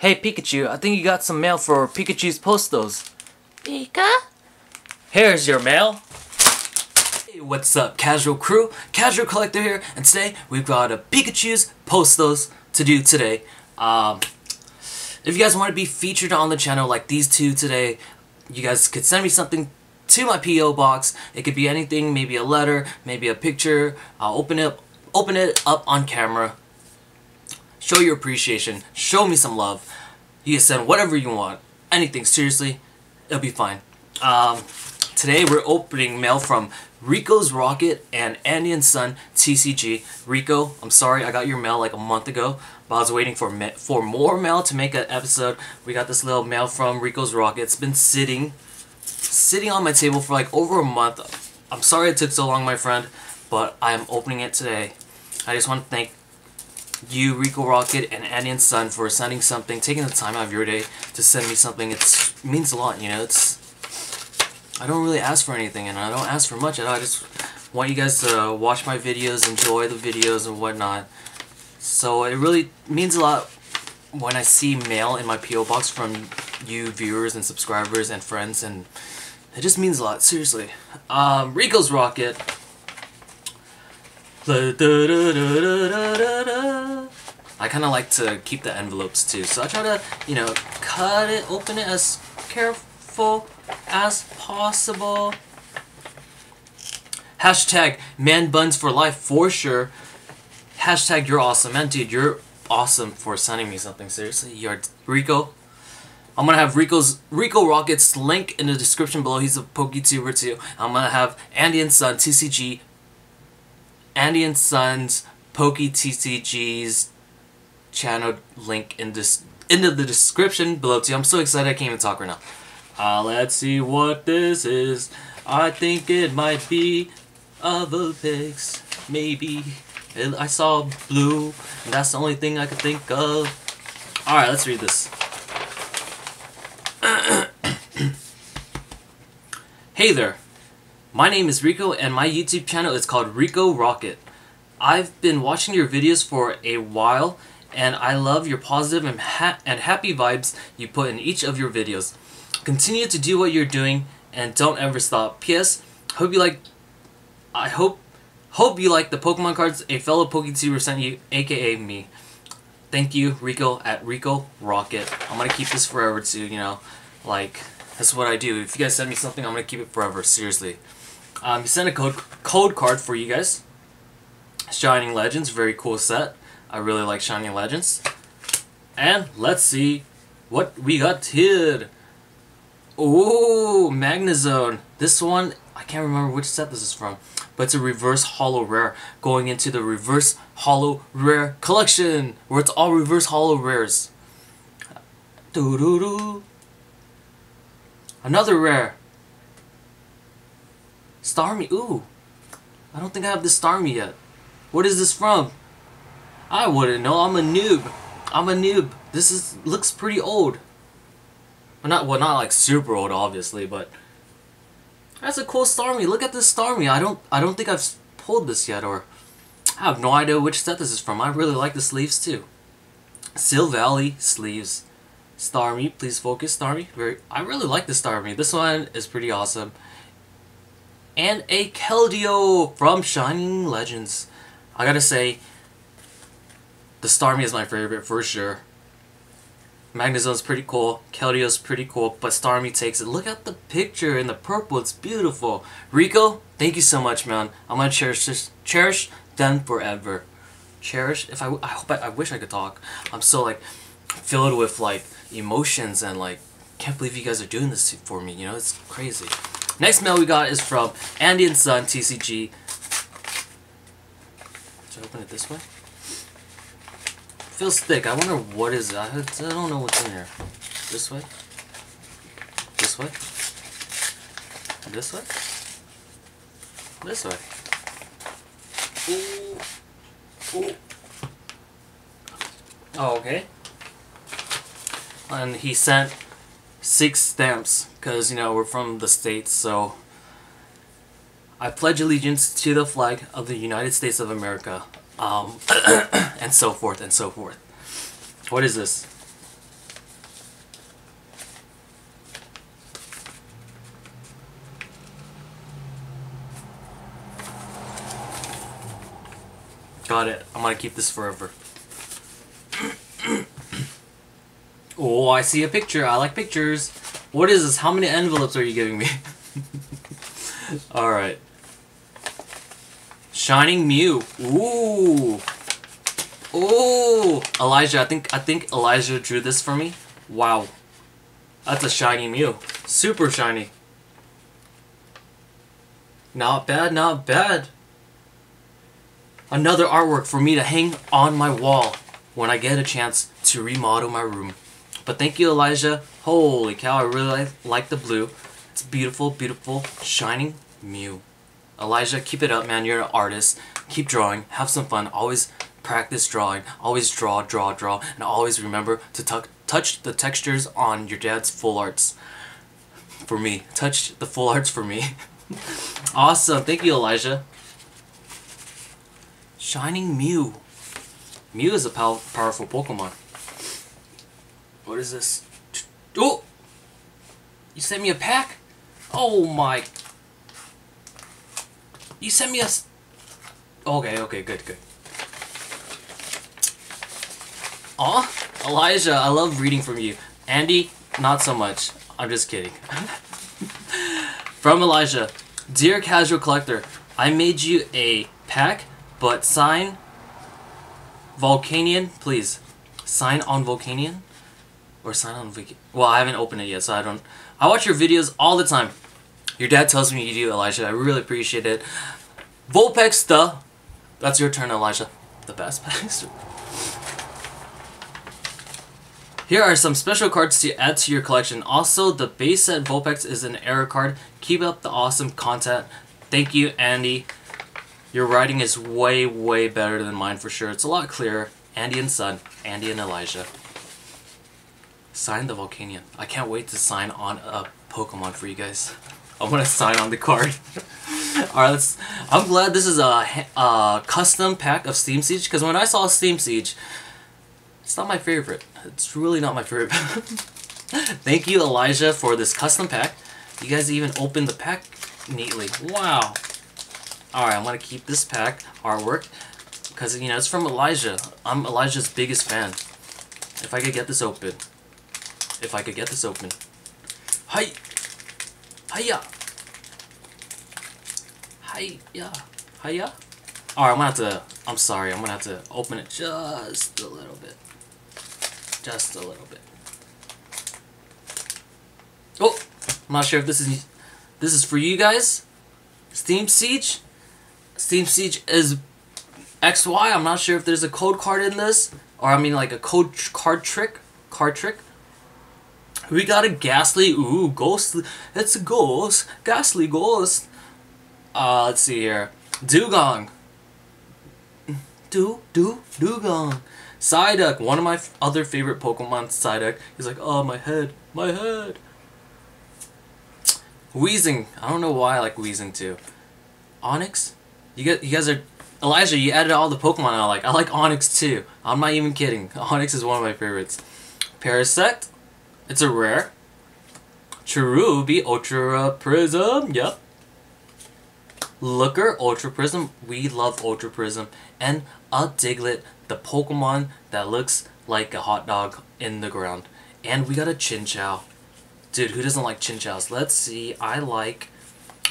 Hey Pikachu, I think you got some mail for Pikachu's Postal. Pika? Here's your mail. Hey, what's up, Casual Crew? Casual Collector here, and today we've got a Pikachu's Postal to do today. Um, if you guys want to be featured on the channel like these two today, you guys could send me something to my PO box. It could be anything, maybe a letter, maybe a picture. I'll open it, open it up on camera. Show your appreciation. Show me some love. You can send whatever you want. Anything, seriously, it'll be fine. Um, today we're opening mail from Riko's Rocket and Andy and Son TCG. Riko, I'm sorry I got your mail like a month ago, but I was waiting for for more mail to make an episode. We got this little mail from Riko's Rocket. It's been sitting sitting on my table for like over a month. I'm sorry it took so long, my friend, but I am opening it today. I just want to thank you, Riko Rocket, and Andy and Son for sending something, taking the time out of your day to send me something. It's, it means a lot, you know. It's I don't really ask for anything, and I don't ask for much. at all. I just want you guys to watch my videos, enjoy the videos and whatnot. So it really means a lot when I see mail in my PO box from you viewers and subscribers and friends, and it just means a lot. Seriously, um, Riko's Rocket. I kind of like to keep the envelopes too, so I try to, you know, cut it, open it as careful as possible. Hashtag man buns for life for sure. Hashtag you're awesome. Man, dude, you're awesome for sending me something. Seriously, you're Riko. I'm gonna have Riko's Riko Rockets link in the description below. He's a PokeTuber too. I'm gonna have Andy and Son TCG. Andy and Son's PokeTCG's channel link in this into the description below too. I'm so excited I can't even talk right now. Uh, let's see what this is. I think it might be a Vulpix. Maybe. I saw blue, and that's the only thing I could think of. Alright, let's read this. hey there. My name is Riko, and my YouTube channel is called Riko Rocket. I've been watching your videos for a while, and I love your positive and, ha and happy vibes you put in each of your videos. Continue to do what you're doing and don't ever stop. P.S. Hope you like. I hope hope you like the Pokemon cards a fellow PokeTuber sent you, aka me. Thank you, Riko at Riko Rocket. I'm gonna keep this forever too. You know, like that's what I do. If you guys send me something, I'm gonna keep it forever. Seriously. Um, he sent a code code card for you guys. Shining Legends, very cool set. I really like Shining Legends. And let's see what we got here. Oh, Magnezone. This one, I can't remember which set this is from, but it's a reverse holo rare going into the reverse holo rare collection where it's all reverse holo rares. Doo doo doo. Another rare. Starmie. Ooh. I don't think I have the Starmie yet. What is this from? I wouldn't know. I'm a noob. I'm a noob. This is looks pretty old. Well, not well, not like super old, obviously, but that's a cool Starmie. Look at this Starmie. I don't, I don't think I've pulled this yet, or I have no idea which set this is from. I really like the sleeves too. Silvally sleeves. Starmie, please focus, Starmie. Very, I really like the Starmie. This one is pretty awesome. And a Keldeo from Shining Legends. I gotta say, the Starmie is my favorite for sure. Magnezone's pretty cool, Keldeo's pretty cool, but Starmie takes it. Look at the picture in the purple, it's beautiful. Riko, thank you so much, man. I'm gonna cherish this, cherish them forever. Cherish, if I, I hope I, I wish I could talk. I'm so like, filled with like, emotions and like, can't believe you guys are doing this for me, you know, it's crazy. Next mail we got is from Andy and Son TCG. Should I open it this way? Feels thick. I wonder what is that. I don't know what's in here. This way? This way? This way? This way. Ooh. Ooh. Oh, okay. And he sent six stamps, because, you know, we're from the States, so... I pledge allegiance to the flag of the United States of America um, and so forth and so forth. What is this? Got it. I'm gonna keep this forever. oh, I see a picture. I like pictures. What is this? How many envelopes are you giving me? Alright. Shining Mew. Ooh. Ooh. Elijah, I think I think Elijah drew this for me. Wow. That's a shiny Mew. Super shiny. Not bad, not bad. Another artwork for me to hang on my wall when I get a chance to remodel my room. But thank you, Elijah. Holy cow, I really like, like the blue. It's beautiful, beautiful, shining Mew. Elijah, keep it up, man. You're an artist. Keep drawing. Have some fun. Always practice drawing. Always draw, draw, draw. And always remember to touch the textures on your dad's full arts. For me. Touch the full arts for me. awesome. Thank you, Elijah. Shining Mew. Mew is a pow powerful Pokemon. What is this? Oh! You sent me a pack? Oh my... You sent me a... Okay, okay, good, good. Aw, Elijah, I love reading from you. Andy, not so much. I'm just kidding. from Elijah. Dear Casual Collector, I made you a pack, but sign Volcanion, please. Sign on Volcanion? Or sign on Volcanion? Well, I haven't opened it yet, so I don't... I watch your videos all the time. Your dad tells me you do, Elijah. I really appreciate it. Vulpix, the... That's your turn, Elijah. The best packs. Here are some special cards to add to your collection. Also, the base set Vulpix is an error card. Keep up the awesome content. Thank you, Andy. Your writing is way, way better than mine for sure. It's a lot clearer. Andy and Son, Andy and Elijah. Sign the Volcanion. I can't wait to sign on a Pokemon for you guys. I'm gonna sign on the card. Alright, let's. I'm glad this is a, a custom pack of Steam Siege because when I saw Steam Siege, it's not my favorite. It's really not my favorite. Thank you, Elijah, for this custom pack. You guys even opened the pack neatly. Wow. Alright, I'm gonna keep this pack artwork because, you know, it's from Elijah. I'm Elijah's biggest fan. If I could get this open. If I could get this open. Hi! Hiya! Hiya! Hiya! Alright, I'm gonna have to... I'm sorry, I'm gonna have to open it just a little bit. Just a little bit. Oh! I'm not sure if this is... This is for you guys? Steam Siege? Steam Siege is XY. I'm not sure if there's a code card in this. Or, I mean, like a code card trick. Card trick. We got a Gastly, Ooh, ghostly, It's a ghost. Gastly ghost. Uh, let's see here. Dugong. Do, do, Dewgong. Psyduck, one of my other favorite Pokemon, Psyduck. He's like, oh, my head, my head. Weezing. I don't know why I like Weezing too. Onix? You guys, you guys are... Elijah, you added all the Pokemon I like. I like Onix too. I'm not even kidding. Onix is one of my favorites. Parasect. It's a rare. Cherubi, Ultra Prism. Yep. Looker, Ultra Prism. We love Ultra Prism. And a Diglett, the Pokemon that looks like a hot dog in the ground. And we got a Chinchou. Dude, who doesn't like Chinchous? Let's see. I like...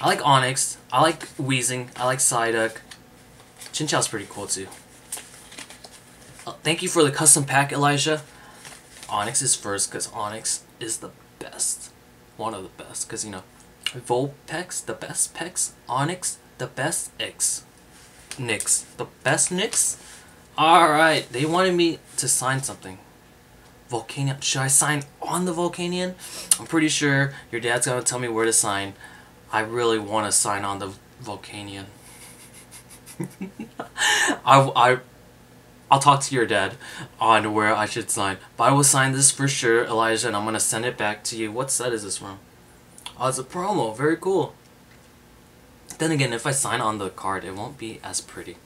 I like Onix. I like Weezing. I like Psyduck. Chinchou's pretty cool too. Uh, thank you for the custom pack, Elijah. Onix is first because Onix is the best. One of the best. Because, you know, Vulpix, the best Pex. Onix, the best X. Nix, the best Nix. Alright, they wanted me to sign something. Volcanion. Should I sign on the Volcanion? I'm pretty sure your dad's gonna tell me where to sign. I really want to sign on the Volcanion. I, I, I'll talk to your dad on where I should sign. But I will sign this for sure, Elijah, and I'm gonna send it back to you. What set is this from? Oh, it's a promo. Very cool. Then again, if I sign on the card, it won't be as pretty.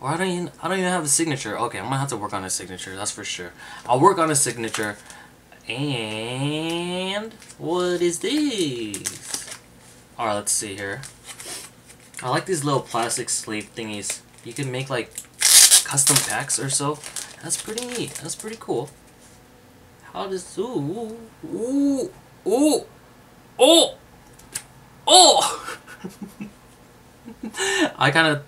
Or I don't even I don't even have a signature. Okay, I'm gonna have to work on a signature, that's for sure. I'll work on a signature. And what is this? Alright, let's see here. I like these little plastic sleeve thingies. You can make like custom packs or so. That's pretty neat. That's pretty cool. How does ooh ooh ooh oh oh I kind of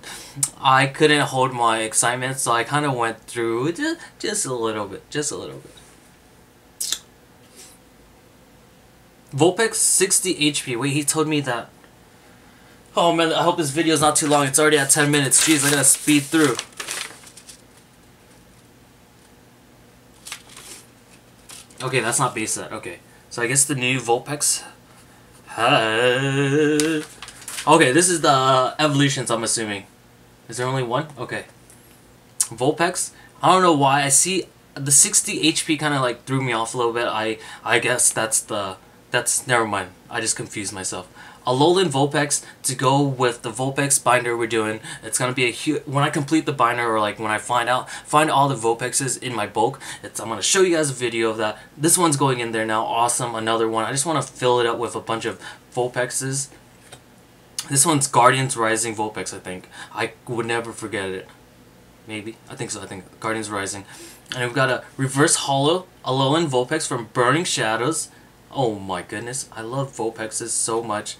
I couldn't hold my excitement so I kind of went through just, just a little bit just a little bit. Vulpix 60 HP wait he told me that. Oh man I hope this video is not too long. It's already at 10 minutes. Jeez I gotta speed through Okay, that's not base set. Okay. So I guess the new has... Okay, this is the evolutions, I'm assuming. Is there only one? Okay. Vulpix. I don't know why. I see the 60 HP kind of like threw me off a little bit. I I guess that's the... That's... Never mind. I just confused myself. Alolan Vulpix to go with the Vulpix binder we're doing. It's gonna be a huge. When I complete the binder or like when I find out, find all the Vulpixes in my bulk, it's, I'm gonna show you guys a video of that. This one's going in there now. Awesome. Another one. I just want to fill it up with a bunch of Vulpixes. This one's Guardians Rising Vulpix, I think. I would never forget it. Maybe. I think so. I think Guardians Rising. And we've got a Reverse Holo Alolan Vulpix from Burning Shadows. Oh my goodness. I love Vulpixes so much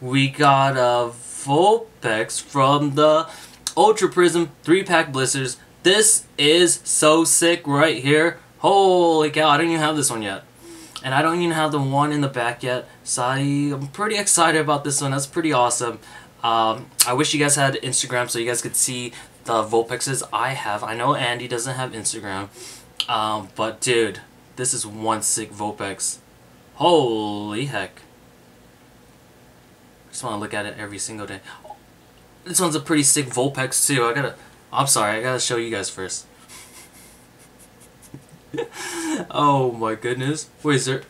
we got a Vulpix from the Ultra Prism 3-pack blisters. This is so sick right here. Holy cow, I don't even have this one yet. And I don't even have the one in the back yet. So I, am pretty excited about this one. That's pretty awesome. Um, I wish you guys had Instagram so you guys could see the Vulpixes I have. I know Andy doesn't have Instagram. Um, but dude, this is one sick Vulpix. Holy heck just want to look at it every single day. This one's a pretty sick Vulpix too. I gotta. I'm sorry. I gotta show you guys first. oh my goodness. Wait, is there?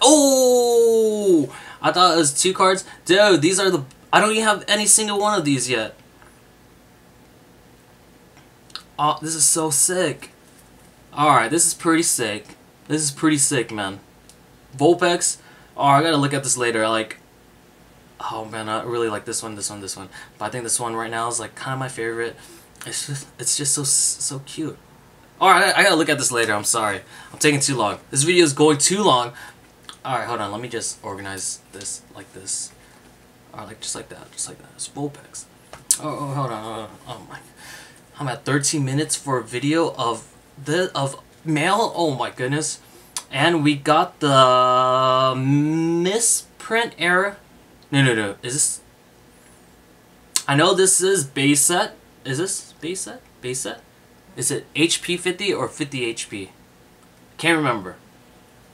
Oh! I thought it was two cards. Dude, these are the... I don't even have any single one of these yet. Oh, this is so sick. Alright, this is pretty sick. This is pretty sick, man. Vulpix. Oh, I gotta look at this later. Like, oh man, I really like this one, this one, this one. But I think this one right now is like kind of my favorite. It's just, it's just so so cute. Alright, I, I gotta look at this later. I'm sorry. I'm taking too long. This video is going too long. Alright, hold on. Let me just organize this like this. Or like just like that, just like that. It's Vulpix. Oh, oh, hold on, hold on. Oh my. I'm at 13 minutes for a video of the of mail. Oh my goodness. And we got the misprint error. No, no, no. Is this... I know this is base set. Is this base set? Base set? Is it HP 50 or 50 HP? Can't remember.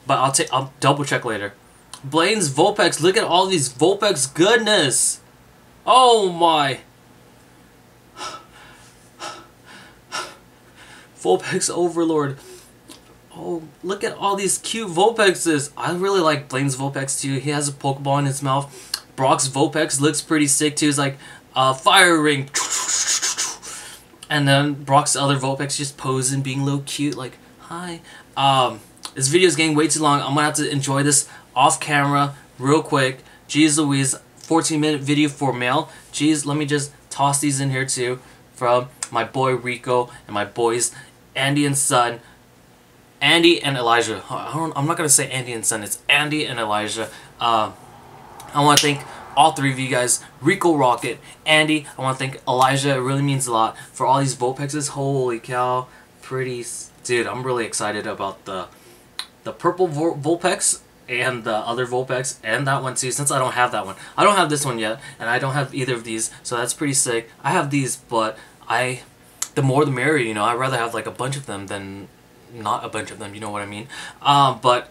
But I'll take I'll double check later. Blaine's Vulpix, look at all these Vulpix goodness! Oh my! Vulpix Overlord. Oh, look at all these cute Vulpixes. I really like Blaine's Vulpix too. He has a Pokeball in his mouth. Brock's Vulpix looks pretty sick too. It's like a fire ring. And then Brock's other Vulpix just posing, being a little cute, like, hi. Um, this video is getting way too long. I'm gonna have to enjoy this off camera real quick. Jeez Louise, 14 minute video for mail. Jeez, let me just toss these in here too from my boy Riko and my boys Andy and Son. Andy and Elijah. I am not going to say Andy and Son. It's Andy and Elijah. Uh, I want to thank all three of you guys. Riko Rocket, Andy, I want to thank Elijah. It really means a lot for all these Vulpixes. Holy cow. Pretty... Dude, I'm really excited about the the purple Vulpix and the other Vulpix and that one too since I don't have that one. I don't have this one yet and I don't have either of these so that's pretty sick. I have these but I the more the merrier you know I'd rather have like a bunch of them than not a bunch of them, you know what I mean? Um, but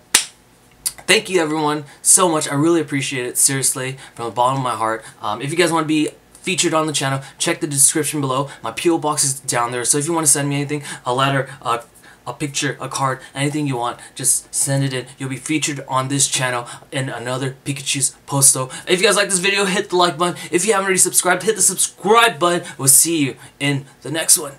thank you everyone so much. I really appreciate it, seriously, from the bottom of my heart. Um, if you guys want to be featured on the channel, check the description below. My P.O. box is down there, so if you want to send me anything, a letter, a, a picture, a card, anything you want, just send it in. You'll be featured on this channel in another Pikachu's postal. If you guys like this video, hit the like button. If you haven't already subscribed, hit the subscribe button. We'll see you in the next one.